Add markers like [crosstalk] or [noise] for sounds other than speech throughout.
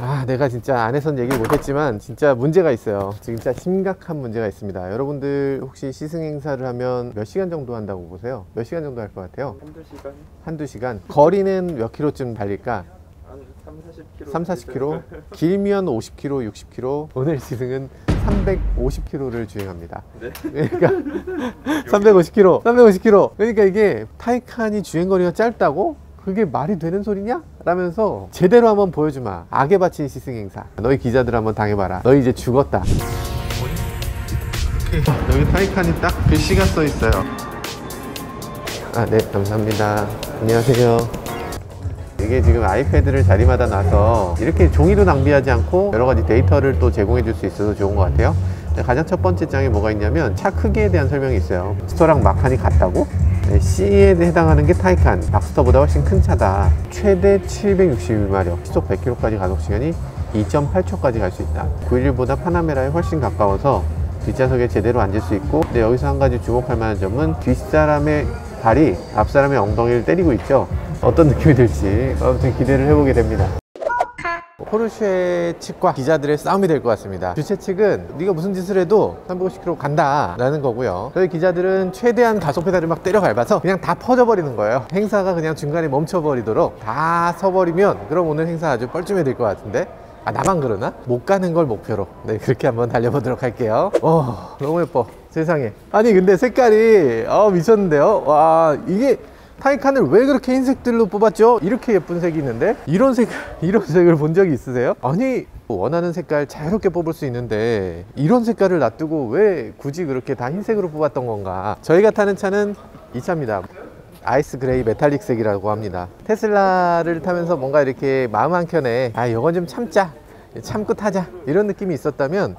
아 내가 진짜 안에선 얘기 못했지만 진짜 문제가 있어요 진짜 심각한 문제가 있습니다 여러분들 혹시 시승 행사를 하면 몇 시간 정도 한다고 보세요? 몇 시간 정도 할 것 같아요? 한두 시간? 한두 시간 거리는 몇 킬로쯤 달릴까? 한 3, 40km? 삼, 40km 길면 50km, 60km 오늘 시승은 350km를 주행합니다 네? 그러니까 [laughs] 350km 350km 그러니까 이게 타이칸이 주행거리가 짧다고? 그게 말이 되는 소리냐? 라면서 제대로 한번 보여주마 악에 바친 시승 행사 너희 기자들 한번 당해봐라 너희 이제 죽었다 여기 타이칸이 딱 글씨가 써 있어요 아 네 감사합니다 안녕하세요 이게 지금 아이패드를 자리마다 놔서 이렇게 종이도 낭비하지 않고 여러 가지 데이터를 또 제공해 줄 수 있어서 좋은 것 같아요. 가장 첫 번째 장에 뭐가 있냐면 차 크기에 대한 설명이 있어요. 스토랑 마칸이 같다고? 네, C에 해당하는 게 타이칸, 박스터보다 훨씬 큰 차다. 최대 762마력, 시속 100km까지 가속 시간이 2.8초까지 갈 수 있다. 911보다 파나메라에 훨씬 가까워서 뒷좌석에 제대로 앉을 수 있고 근데 여기서 한 가지 주목할 만한 점은 뒷사람의 발이 앞사람의 엉덩이를 때리고 있죠. 어떤 느낌이 들지 아무튼 기대를 해보게 됩니다. 포르쉐 측과 기자들의 싸움이 될 것 같습니다. 주최 측은 네가 무슨 짓을 해도 350km 간다 라는 거고요. 저희 기자들은 최대한 가속 페달을 막 때려 밟아서 그냥 다 퍼져버리는 거예요. 행사가 그냥 중간에 멈춰버리도록 다 서버리면 그럼 오늘 행사 아주 뻘쭘해질 것 같은데 아 나만 그러나? 못 가는 걸 목표로 네 그렇게 한번 달려보도록 할게요 어 너무 예뻐 세상에 아니 근데 색깔이 어 미쳤는데요 와 이게 타이칸을 왜 그렇게 흰색들로 뽑았죠? 이렇게 예쁜 색이 있는데? 이런 색 [laughs] 이런 색을 본 적이 있으세요? 아니 원하는 색깔 자유롭게 뽑을 수 있는데 이런 색깔을 놔두고 왜 굳이 그렇게 다 흰색으로 뽑았던 건가? 저희가 타는 차는 이 차입니다. Ice Grey Metallic 색이라고 합니다. 테슬라를 타면서 뭔가 이렇게 마음 한켠에 아 이건 좀 참자 참고 타자 이런 느낌이 있었다면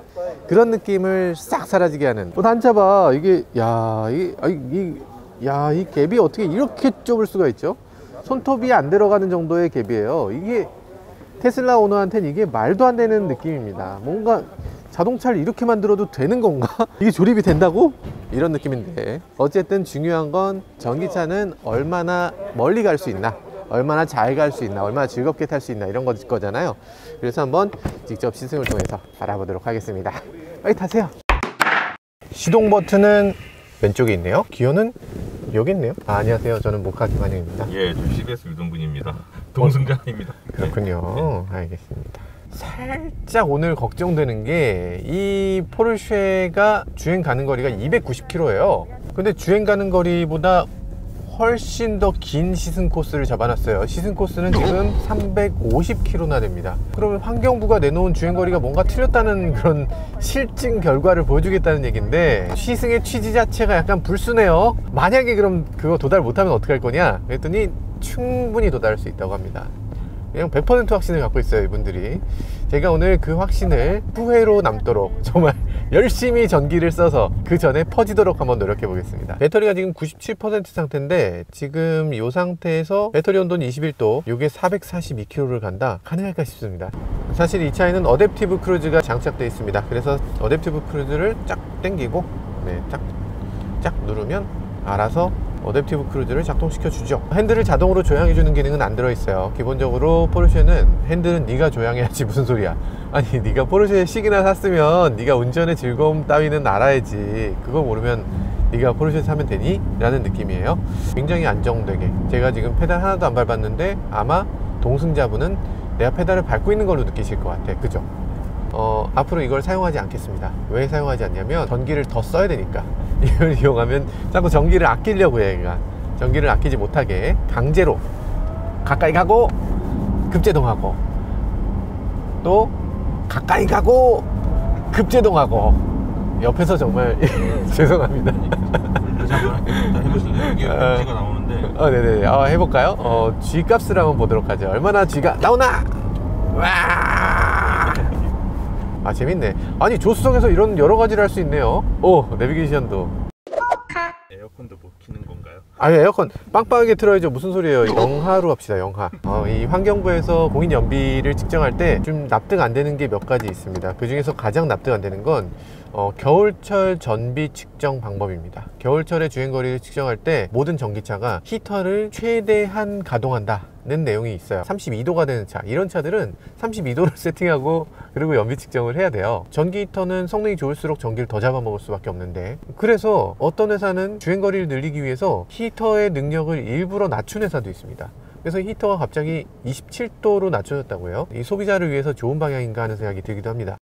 그런 느낌을 싹 사라지게 하는. 어, 단차 봐 이게 야 이게 아, 이, 야, 이 갭이 어떻게 이렇게 좁을 수가 있죠? 손톱이 안 들어가는 정도의 갭이에요. 이게 테슬라 오너한테는 이게 말도 안 되는 느낌입니다. 뭔가 자동차를 이렇게 만들어도 되는 건가? [laughs] 이게 조립이 된다고? 이런 느낌인데 어쨌든 중요한 건 전기차는 얼마나 멀리 갈 수 있나 얼마나 잘 갈 수 있나 얼마나 즐겁게 탈 수 있나 이런 거- 거잖아요 그래서 한번 직접 시승을 통해서 알아보도록 하겠습니다 빨리 타세요 시동 버튼은 왼쪽에 있네요 기어는 여기 있네요 아, 안녕하세요 저는 모카 김한영입니다 예, 저 CBS 유동근입니다. 동승자입니다. 그렇군요. 알겠습니다. 살짝 오늘 걱정되는 게 이 포르쉐가 주행 가는 거리가 290km예요. 근데 주행 가는 거리보다 훨씬 더 긴 시승 코스를 잡아놨어요. 시승 코스는 지금 350km나 됩니다. 그러면 환경부가 내놓은 주행 거리가 뭔가 틀렸다는 그런 실증 결과를 보여주겠다는 얘기인데 시승의 취지 자체가 약간 불순해요. 만약에 그럼 그거 도달 못하면 어떡할 거냐? 그랬더니 충분히 도달할 수 있다고 합니다. 그냥 100% 확신을 갖고 있어요 이분들이 제가 오늘 그 확신을 후회로 남도록 [laughs] 정말 열심히 전기를 써서 그 전에 퍼지도록 한번 노력해 보겠습니다. 배터리가 지금 97% 상태인데 지금 이 상태에서 배터리 온도는 21도 이게 442km를 간다. 가능할까 싶습니다. 사실 이 차에는 adaptive cruise가 장착되어 있습니다. 그래서 adaptive cruise를 쫙 당기고 네, 쫙, 쫙 누르면 알아서 adaptive cruise를 작동시켜 주죠 핸들을 자동으로 조향해 주는 기능은 안 들어있어요 기본적으로 포르쉐는 핸들은 네가 조향해야지 [laughs] 무슨 소리야 아니 네가 포르쉐 시기나 샀으면 네가 운전의 즐거움 따위는 알아야지 그거 모르면 네가 포르쉐 사면 되니? 라는 느낌이에요 굉장히 안정되게 제가 지금 페달 하나도 안 밟았는데 아마 동승자분은 내가 페달을 밟고 있는 걸로 느끼실 것 같아 그죠? 어, 앞으로 이걸 사용하지 않겠습니다. 왜 사용하지 않냐면 전기를 더 써야 되니까. [laughs] 이걸 이용하면 자꾸 전기를 아끼려고 해, 얘가. 전기를 아끼지 못하게 강제로 가까이 가고 급제동하고 또 가까이 가고 급제동하고 옆에서 정말 [laughs] 죄송합니다. 해보실래요? 이게 어. G가 나오는데 어, 네네. 어, 해볼까요? 어, G 값을 한번 보도록 하죠. 얼마나 G가 나오나? 와! 아, 재밌네. 아니, 조수석에서 이런 여러 가지를 할 수 있네요. 오, 내비게이션도. 에어컨도 못 키는 건가요? 아니, 에어컨 빵빵하게 틀어야죠. 무슨 소리예요? 영하로 합시다, 영하. 어, 이 환경부에서 공인 연비를 측정할 때 좀 납득 안 되는 게 몇 가지 있습니다. 그 중에서 가장 납득 안 되는 건 어, 겨울철 전비 측정 방법입니다. 겨울철의 주행거리를 측정할 때 모든 전기차가 히터를 최대한 가동한다. 내용이 있어요. 32도가 되는 차. 이런 차들은 32도를 [laughs] 세팅하고 그리고 연비 측정을 해야 돼요. 전기 히터는 성능이 좋을수록 전기를 더 잡아먹을 수밖에 없는데. 그래서 어떤 회사는 주행거리를 늘리기 위해서 히터의 능력을 일부러 낮춘 회사도 있습니다. 그래서 히터가 갑자기 27도로 낮춰졌다고 해요. 이 소비자를 위해서 좋은 방향인가 하는 생각이 들기도 합니다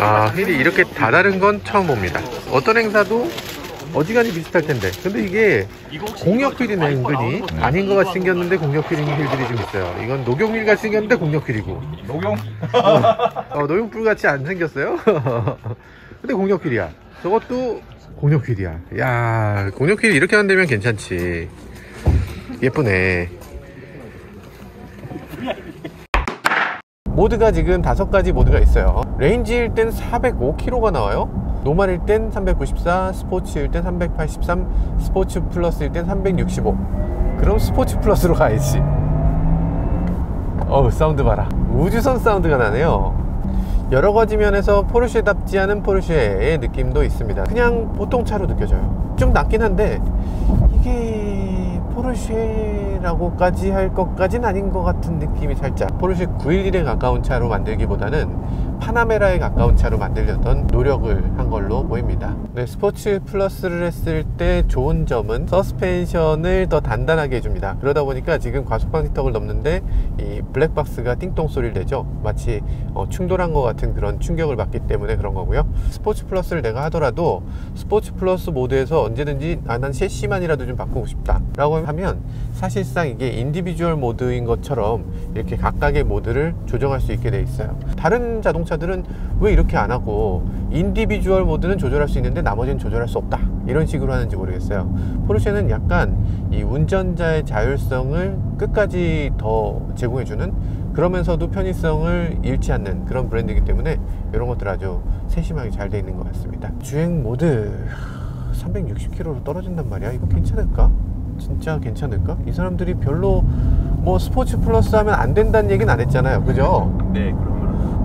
아 휠이 이렇게 다 다른 건 처음 봅니다. 어떤 행사도 어지간히 비슷할 텐데. 근데 이게 공역 휠이네 은근히. 아닌 것 같이 생겼는데 공역 휠인 휠들이 좀 있어요. 이건 녹용 휠 같이 생겼는데 공역 휠이고. 녹용? 어, 녹용불 같이 안 생겼어요? [laughs] 근데 공역 휠이야. 저것도 공력 휠이야. 야 공력 휠 이렇게 만들면 괜찮지. 예쁘네 모드가 지금 다섯 가지 모드가 있어요 range일 땐 405km가 나와요 normal일 땐 394, 스포츠일 땐 383, 스포츠 플러스일 땐 365. 그럼 스포츠 플러스로 가야지. 어우, 사운드 봐라. 우주선 사운드가 나네요. 여러 가지 면에서 포르쉐답지 않은 포르쉐의 느낌도 있습니다. 그냥 보통 차로 느껴져요. 좀 낮긴 한데, 이게 포르쉐라고까지 할 것까진 아닌 것 같은 느낌이 살짝. 포르쉐 911에 가까운 차로 만들기보다는 파나메라에 가까운 차로 만들려던 노력을 한 걸로 보입니다. 네, 스포츠 플러스를 했을 때 좋은 점은 서스펜션을 더 단단하게 해줍니다. 그러다 보니까 지금 과속방 지턱을 넘는데 이 블랙박스가 띵동 소리를 내죠. 마치 어, 충돌한 것 같은 그런 충격을 받기 때문에 그런 거고요. 스포츠 플러스를 내가 하더라도 스포츠 플러스 모드에서 언제든지 아, 난 섀시만이라도 좀 바꾸고 싶다 라고 하면 사실상 이게 individual 모드인 것처럼 이렇게 각각의 모드를 조정할 수 있게 돼 있어요. 다른 자동차 자동차들은 왜 이렇게 안 하고 individual 모드는 조절할 수 있는데 나머지는 조절할 수 없다 이런 식으로 하는지 모르겠어요 포르쉐는 약간 이 운전자의 자율성을 끝까지 더 제공해주는 그러면서도 편의성을 잃지 않는 그런 브랜드이기 때문에 이런 것들 아주 세심하게 잘 돼 있는 것 같습니다 주행 모드 360km로 떨어진단 말이야 이거 괜찮을까? 진짜 괜찮을까? 이 사람들이 별로 뭐 스포츠 플러스 하면 안 된다는 얘기는 안 했잖아요 그죠? 네, 말.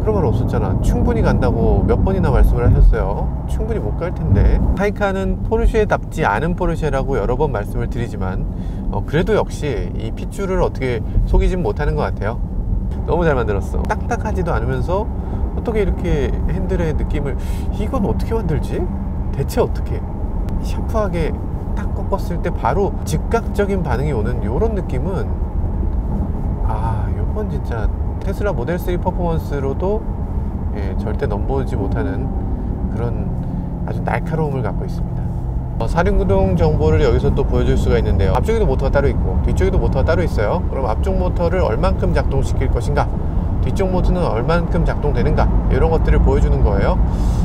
그런 말 없었잖아. 충분히 간다고 몇 번이나 말씀을 하셨어요. 충분히 못 갈 텐데. 타이카는 포르쉐답지 않은 포르쉐라고 여러 번 말씀을 드리지만 어, 그래도 역시 이 핏줄을 어떻게 속이진 못하는 것 같아요. 너무 잘 만들었어. 딱딱하지도 않으면서 어떻게 이렇게 핸들의 느낌을 이건 어떻게 만들지? 대체 어떻게? 샤프하게 딱 꺾었을 때 바로 즉각적인 반응이 오는 이런 느낌은 아 요건 진짜 테슬라 모델 3 퍼포먼스로도 예, 절대 넘보지 못하는 그런 아주 날카로움을 갖고 있습니다. 어, 사륜구동 정보를 여기서 또 보여줄 수가 있는데요. 앞쪽에도 모터가 따로 있고 뒤쪽에도 모터가 따로 있어요. 그럼 앞쪽 모터를 얼만큼 작동시킬 것인가 뒤쪽 모드는 얼만큼 작동되는가 이런 것들을 보여주는 거예요.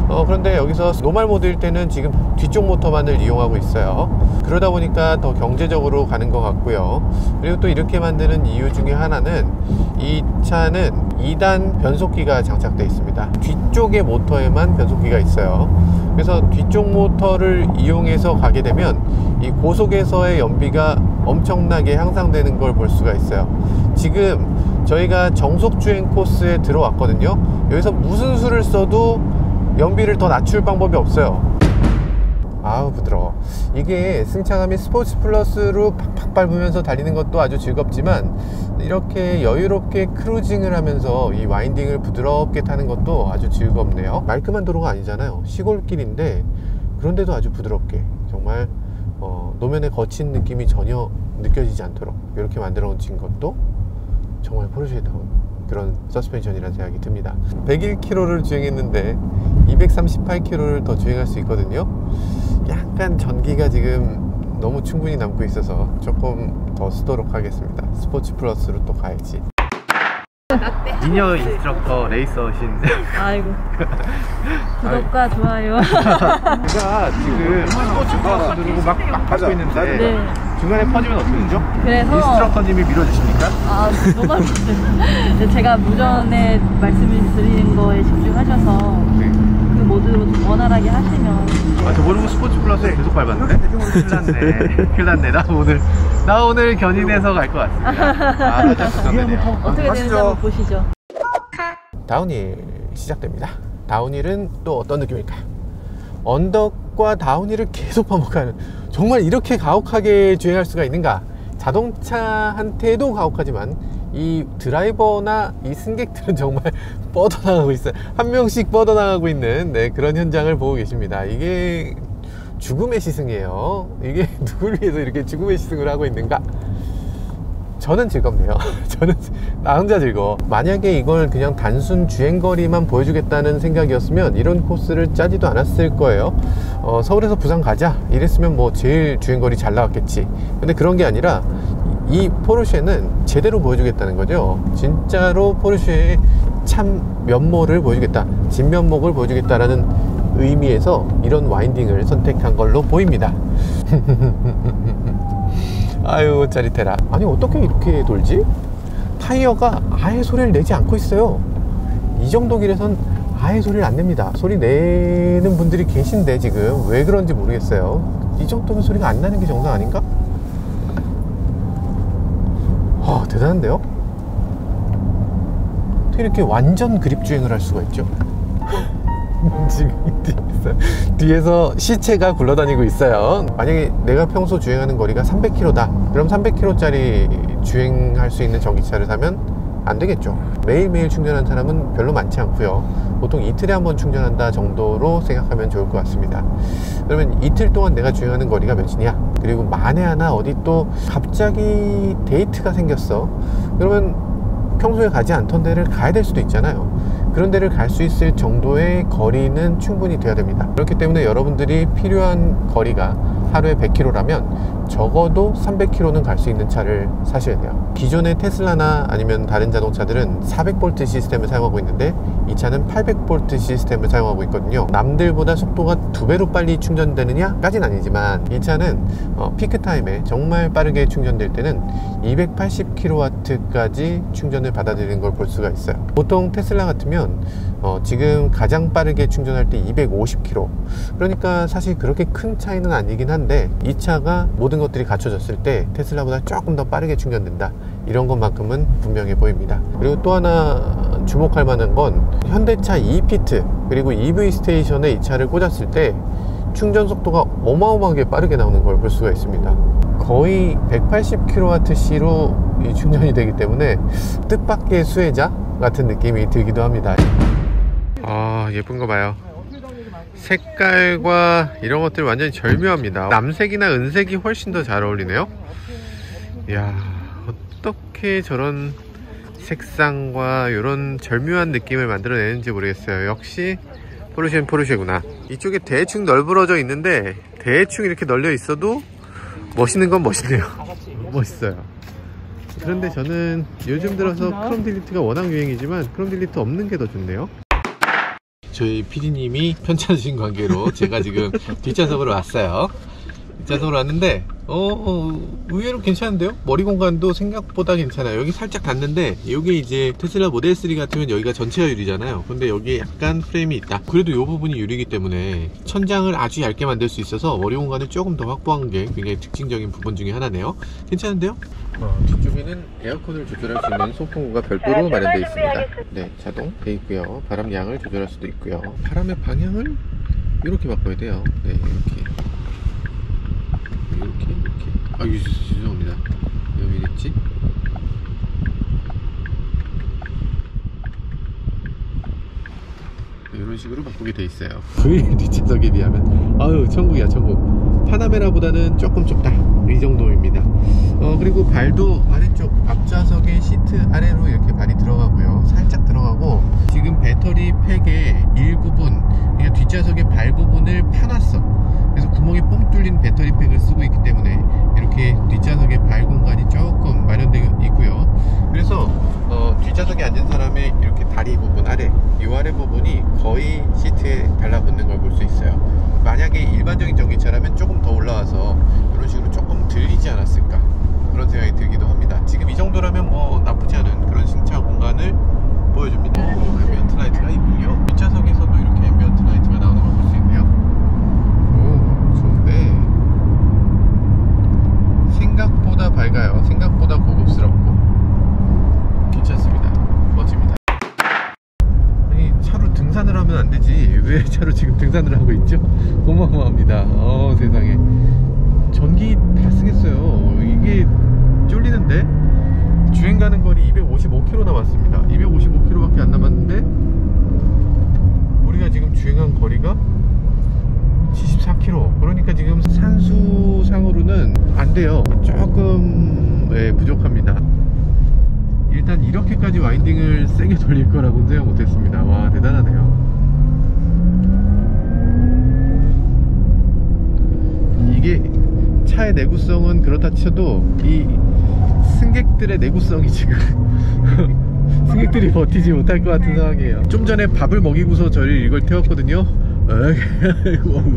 어, 그런데 여기서 노말 모드일 때는 지금 뒤쪽 모터만을 이용하고 있어요. 그러다 보니까 더 경제적으로 가는 것 같고요. 그리고 또 이렇게 만드는 이유 중에 하나는 이 차는 2단 변속기가 장착되어 있습니다. 뒤쪽의 모터에만 변속기가 있어요. 그래서 뒤쪽 모터를 이용해서 가게 되면 이 고속에서의 연비가 엄청나게 향상되는 걸 볼 수가 있어요. 지금 저희가 정속주행 코스에 들어왔거든요. 여기서 무슨 수를 써도 연비를 더 낮출 방법이 없어요. 아우 부드러워. 이게 승차감이 스포츠 플러스로 팍팍 밟으면서 달리는 것도 아주 즐겁지만 이렇게 여유롭게 cruising을 하면서 이 winding을 부드럽게 타는 것도 아주 즐겁네요. 말끔한 도로가 아니잖아요. 시골길인데 그런데도 아주 부드럽게 정말 어, 노면에 거친 느낌이 전혀 느껴지지 않도록 이렇게 만들어 놓은 것도 정말 포르쉐다운 그런 서스펜션이라는 생각이 듭니다. 101km를 주행했는데 238km를 더 주행할 수 있거든요. 약간 전기가 지금 너무 충분히 남고 있어서 조금 더 쓰도록 하겠습니다. 스포츠 플러스로 또 가야지. 미녀 instructor 레이서신. 아이고. [laughs] 구독과 좋아요. [laughs] 제가 지금 스포츠 플러스 누르고 막, 막 밟고 있는데 네 중간에 퍼지면 어떻게 되죠? 그래서 인스트럭터님이 밀어주십니까? 아 뭐가 무슨 [laughs] 제가 무전에 말씀을 드리는 거에 집중하셔서 네. 그 모드로 좀 원활하게 하시면 아, 저 모르고 스포츠 플러스 계속 밟았는데? 큰일 났네. [laughs] 큰일 났네. 나 오늘, 나 오늘 견인해서 갈 것 같습니다. 아, 걱정되네요. 어떻게 되는지 한번 보시죠 다운힐 시작됩니다. 다운힐은 또 어떤 느낌일까? 언덕과 다운힐을 계속 [laughs] 반복하는 정말 이렇게 가혹하게 주행할 수가 있는가? 자동차한테도 가혹하지만 이 드라이버나 이 승객들은 [laughs] 정말 뻗어나가고 있어요. 한 명씩 뻗어나가고 있는 네, 그런 현장을 보고 계십니다. 이게 죽음의 시승이에요. 이게 [laughs] 누굴 위해서 이렇게 죽음의 시승을 하고 있는가? 저는 즐겁네요. [laughs] 저는 나 혼자 즐거워. 만약에 이걸 그냥 단순 주행거리만 보여주겠다는 생각이었으면 이런 코스를 짜지도 않았을 거예요. 어, 서울에서 부산 가자 이랬으면 뭐 제일 주행거리 잘 나왔겠지. 근데 그런 게 아니라 이 포르쉐는 제대로 보여주겠다는 거죠. 진짜로 포르쉐의 참 면모를 보여주겠다. 진면목을 보여주겠다라는 의미에서 이런 와인딩을 선택한 걸로 보입니다. [laughs] 아유 짜릿해라 아니 어떻게 이렇게 돌지? 타이어가 아예 소리를 내지 않고 있어요 이 정도 길에선 아예 소리를 안 냅니다 소리 내는 분들이 계신데 지금 왜 그런지 모르겠어요 이 정도면 소리가 안 나는 게 정상 아닌가? 아 대단한데요? 어떻게 이렇게 완전 그립 주행을 할 수가 있죠? 지금 뒤에서, 뒤에서 시체가 굴러다니고 있어요. 만약에 내가 평소 주행하는 거리가 300km다. 그럼 300km짜리 주행할 수 있는 전기차를 사면 안 되겠죠. 매일매일 충전하는 사람은 별로 많지 않고요. 보통 이틀에 한 번 충전한다 정도로 생각하면 좋을 것 같습니다. 그러면 이틀 동안 내가 주행하는 거리가 몇이냐? 그리고 만에 하나 어디 또 갑자기 데이트가 생겼어. 그러면 평소에 가지 않던 데를 가야 될 수도 있잖아요. 그런 데를 갈 수 있을 정도의 거리는 충분히 돼야 됩니다. 그렇기 때문에 여러분들이 필요한 거리가 하루에 100km라면 적어도 300km는 갈 수 있는 차를 사셔야 돼요. 기존의 테슬라나 아니면 다른 자동차들은 400V 시스템을 사용하고 있는데 이 차는 800V 시스템을 사용하고 있거든요. 남들보다 속도가 두 배로 빨리 충전되느냐까지는 아니지만 이 차는 어, 피크 타임에 정말 빠르게 충전될 때는 280kW까지 충전을 받아들이는 걸 볼 수가 있어요. 보통 테슬라 같으면 어, 지금 가장 빠르게 충전할 때 250km. 그러니까 사실 그렇게 큰 차이는 아니긴 한데 이 차가 모든 것들이 갖춰졌을 때 테슬라보다 조금 더 빠르게 충전된다. 이런 것만큼은 분명해 보입니다. 그리고 또 하나 주목할 만한 건 현대차 e피트 그리고 EV 스테이션에 이 차를 꽂았을 때 충전 속도가 어마어마하게 빠르게 나오는 걸 볼 수가 있습니다. 거의 180kWh로 이 충전이 되기 때문에 뜻밖의 수혜자 같은 느낌이 들기도 합니다. 아 예쁜 거 봐요. 색깔과 이런 것들 완전히 절묘합니다. 남색이나 은색이 훨씬 더 잘 어울리네요. 이야 어떻게 저런 색상과 이런 절묘한 느낌을 만들어내는지 모르겠어요. 역시 포르쉐는 포르쉐구나. 이쪽에 대충 널브러져 있는데 대충 이렇게 널려 있어도 멋있는 건 멋있네요. 멋있어요. 그런데 저는 요즘 들어서 크롬 딜리트가 워낙 유행이지만 크롬 딜리트 없는 게 더 좋네요. 저희 PD님이 편찮으신 관계로 제가 지금 뒷좌석으로 왔어요. 뒷좌석으로 왔는데 어, 어, 의외로 괜찮은데요? 머리 공간도 생각보다 괜찮아요. 여기 살짝 닿는데 여기 이제 테슬라 모델 3 같으면 여기가 전체가 유리잖아요. 근데 여기에 약간 프레임이 있다. 그래도 이 부분이 유리기 때문에 천장을 아주 얇게 만들 수 있어서 머리 공간을 조금 더 확보한 게 굉장히 특징적인 부분 중에 하나네요. 괜찮은데요? 어, 뒤쪽에는 에어컨을 조절할 수 있는 송풍구가 별도로 마련되어 있습니다. 네, 자동 돼 있고요. 바람 양을 조절할 수도 있고요. 바람의 방향을 이렇게 바꿔야 돼요. 네, 이렇게. 아, 유, 죄송합니다. 여기 있지? 이런 식으로 바꾸게 돼 있어요. 그 뒷좌석에 비하면 아유 천국이야 천국. 파나메라보다는 조금 좁다 이 정도입니다. 어 그리고 발도 아래쪽 앞좌석의 시트 아래로 이렇게 발이 들어가고요. 살짝 들어가고 지금 배터리 팩의 일부분 그러니까 뒷좌석의 발 부분을 펴놨어. 그래서 구멍이 뻥 뚫린 배터리 팩을 쓰고 있기 때문에 이렇게 뒷좌석의 발 공간이 조금 마련되어 있고요. 그래서 어, 뒷좌석에 앉은 사람의 이렇게 다리 부분 아래 이 아래 부분이 거의 시트에 달라붙는 걸 볼 수 있어요. 만약에 일반적인 전기차라면 조금 더 올라와서 이런 식으로 조금 들리지 않았을까 그런 생각이 들기도 합니다. 지금 이 정도라면 뭐 나쁘지 않은 그런 승차 공간을 보여줍니다. 어, ambient light가 있군요. 뒷좌석에서도 이렇게 ambient light가 나오는 걸 볼 수 있네요. 오, 좋은데 생각보다 밝아요. 생각보다 고급스럽고 괜찮습니다. 멋집니다. 아니 차로 등산을 하면 안 되지 왜 차로 지금 등산을 하고 있죠? 어마어마합니다. 어 세상에 전기 다 쓰겠어요. 이게 쫄리는데 주행 가는 거리 255km 남았습니다 255km밖에 안 남았는데 우리가 지금 주행한 거리가 74km 그러니까 지금 산수상으로는 안 돼요. 조금 예, 부족합니다. 일단 이렇게까지 와인딩을 세게 돌릴 거라고는 생각 못했습니다. 와 대단하네요. 이게 차의 내구성은 그렇다 쳐도 이 승객들의 내구성이 지금 [laughs] 승객들이 버티지 못할 것 같은 상황이에요. 좀 전에 밥을 먹이고서 저를 이걸 태웠거든요.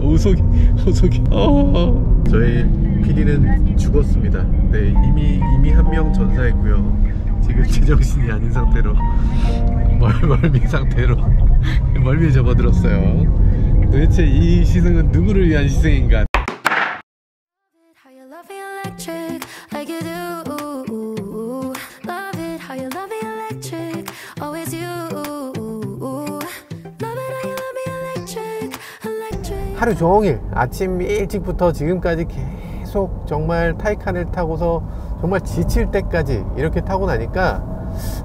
오속이 [laughs] 오속이. 어. 저희 PD는 죽었습니다. 네 이미 이미 한 명 전사했고요. 지금 제정신이 아닌 상태로. 멀, 멀미 상태로. [laughs] 멀미에 접어들었어요. 도대체 이 시승은 누구를 위한 시승인가 하루 종일 아침 일찍부터 지금까지 계속 정말 타이칸을 타고서 정말 지칠 때까지 이렇게 타고 나니까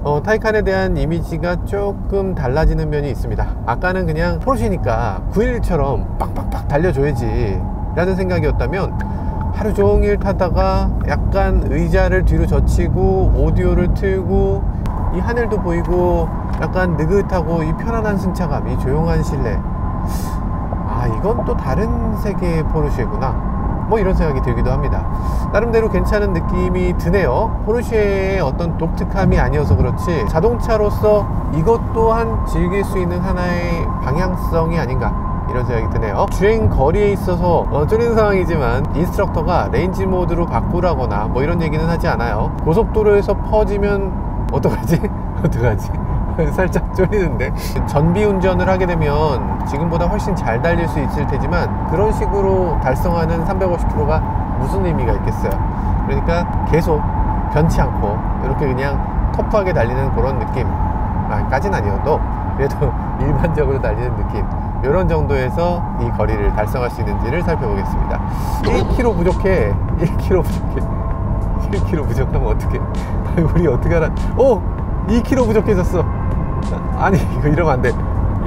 어, 타이칸에 대한 이미지가 조금 달라지는 면이 있습니다. 아까는 그냥 포르쉐니까 911처럼 빡빡빡 달려줘야지 라는 생각이었다면 하루 종일 타다가 약간 의자를 뒤로 젖히고 오디오를 틀고 이 하늘도 보이고 약간 느긋하고 이 편안한 승차감 이 조용한 실내. 아 이건 또 다른 세계의 포르쉐구나. 뭐 이런 생각이 들기도 합니다. 나름대로 괜찮은 느낌이 드네요. 포르쉐의 어떤 독특함이 아니어서 그렇지 자동차로서 이것 또한 즐길 수 있는 하나의 방향성이 아닌가 이런 생각이 드네요. 주행 거리에 있어서 어, 쫄리는 상황이지만 instructor가 range 모드로 바꾸라거나 뭐 이런 얘기는 하지 않아요. 고속도로에서 퍼지면 어떡하지? [laughs] 어떡하지? [laughs] 살짝 쫄리는데. 전비 운전을 하게 되면 지금보다 훨씬 잘 달릴 수 있을 테지만 그런 식으로 달성하는 350km가 무슨 의미가 있겠어요? 그러니까 계속 변치 않고 이렇게 그냥 터프하게 달리는 그런 느낌. 아, 까진 아니어도 그래도 [laughs] 일반적으로 달리는 느낌. 이런 정도에서 이 거리를 달성할 수 있는지를 살펴보겠습니다. 1km 부족해. 1km 부족해. 1km 부족하면 어떡해? [laughs] 우리 어떻게 하나? 오! 2km 부족해졌어 아니 이거 이러면 안돼.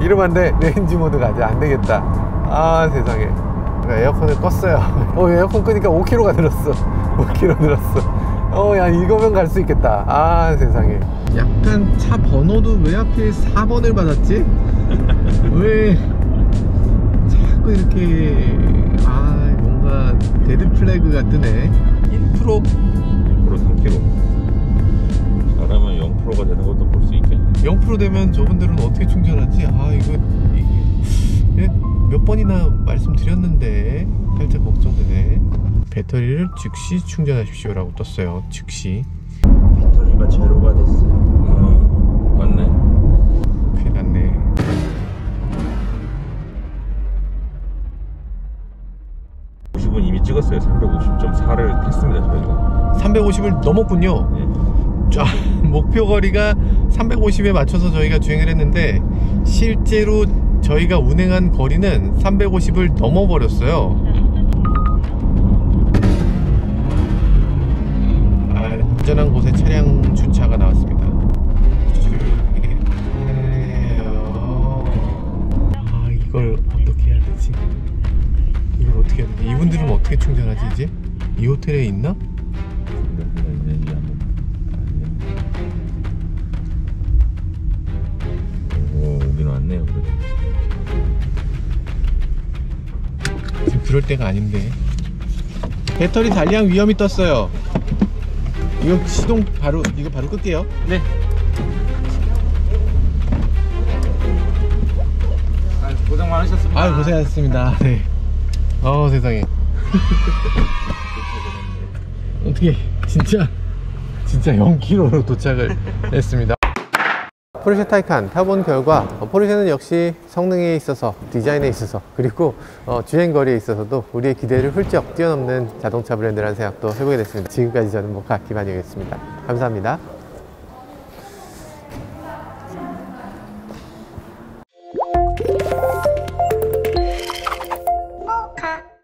이러면 안돼. range 모드 가자 안되겠다. 아 세상에. 그러니까 에어컨을 껐어요. [laughs] 어 에어컨 끄니까 5km가 늘었어. [laughs] 5km 늘었어. 어 야 이거면 갈 수 있겠다. 아 세상에. 약간 차 번호도 왜 하필 4번을 받았지? [laughs] 왜 자꾸 이렇게 아 뭔가 dead flag가 뜨네. 1% 1% 3kg. 잘하면 0%가 되는 것도 볼 수 있겠네. 0% 되면 저분들은 어떻게 충전하지? 아 이거 이게 몇 번이나 말씀드렸는데 살짝 걱정되네 배터리를 즉시 충전하십시오 라고 떴어요 즉시 배터리가 제로가 됐어요. 어, 맞네. 큰일 났네 50은 이미 찍었어요. 350.4를 탔습니다, 저희가. 350을 넘었군요 예. 자, [laughs] 목표 거리가 350에 맞춰서 저희가 주행을 했는데 실제로 저희가 운행한 거리는 350을 넘어버렸어요 아, 안전한 곳에 차량 주차가 나왔습니다 아 이걸 어떻게 해야 되지? 이걸 어떻게 해야 되지? 이분들은 어떻게 충전하지 이제? 이 호텔에 있나? 오, 오긴 왔네요, 그래도. 지금 그럴 때가 아닌데 배터리 단량 위험이 떴어요 이거 시동 바로 이거 바로 끌게요 네. 고생 많으셨습니다. 아유 고생하셨습니다 네. 어 세상에 [laughs] 어떻게 진짜 진짜 0km로 도착을 했습니다 포르쉐 타이칸 타본 결과 어, 포르쉐는 역시 성능에 있어서 디자인에 있어서 그리고 어, 주행 거리에 있어서도 우리의 기대를 훌쩍 뛰어넘는 자동차 브랜드라는 생각도 해보게 됐습니다. 지금까지 저는 모카 김한영이었습니다. 감사합니다.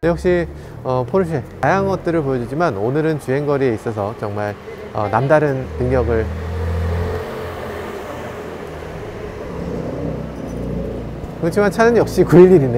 역시 어, 포르쉐 다양한 것들을 보여주지만 오늘은 주행거리에 있어서 정말 어, 남다른 능력을 그렇지만 차는 역시 911이네